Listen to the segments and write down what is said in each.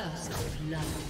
First blood.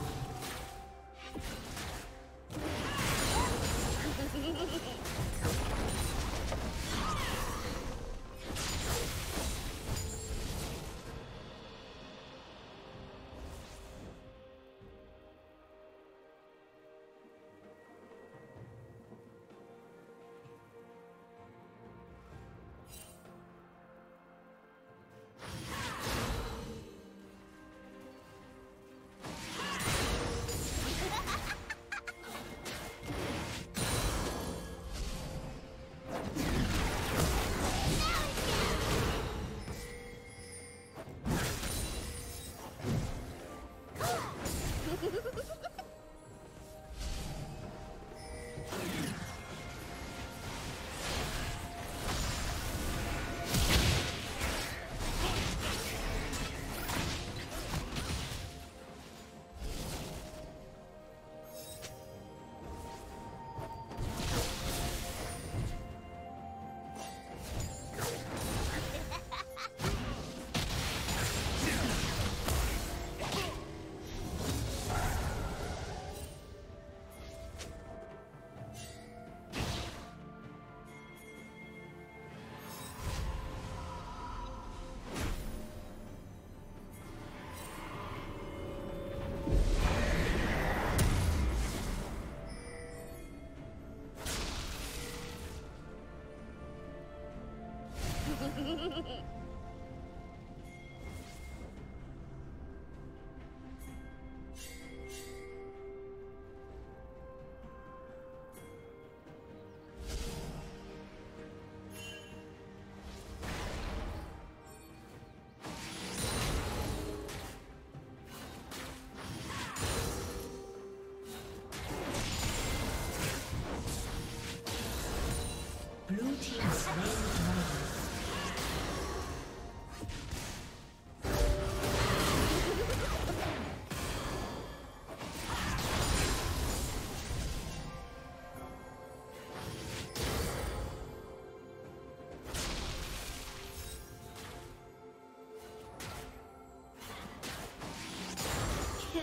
team slain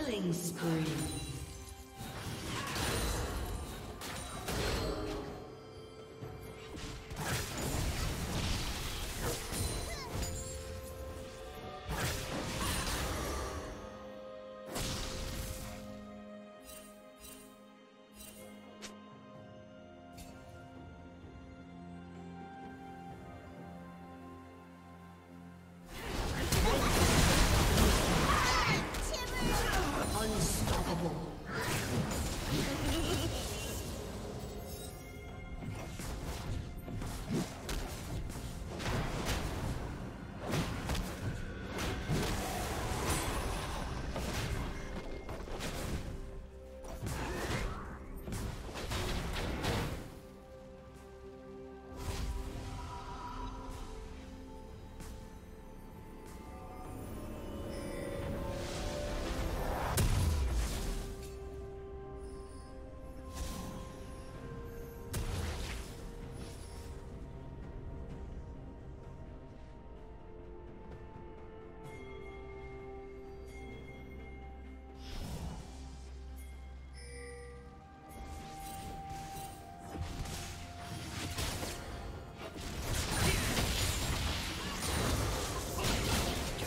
Killing spree.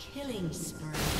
Killing spree.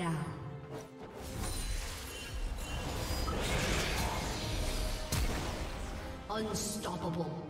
Down. Unstoppable.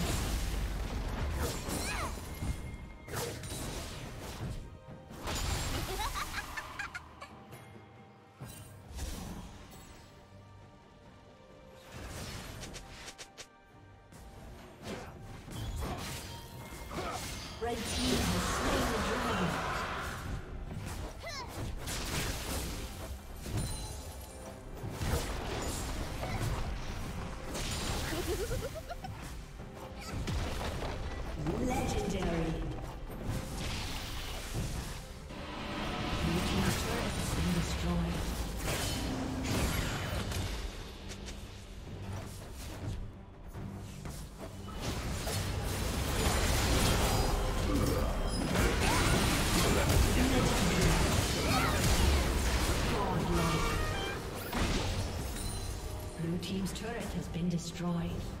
Destroyed.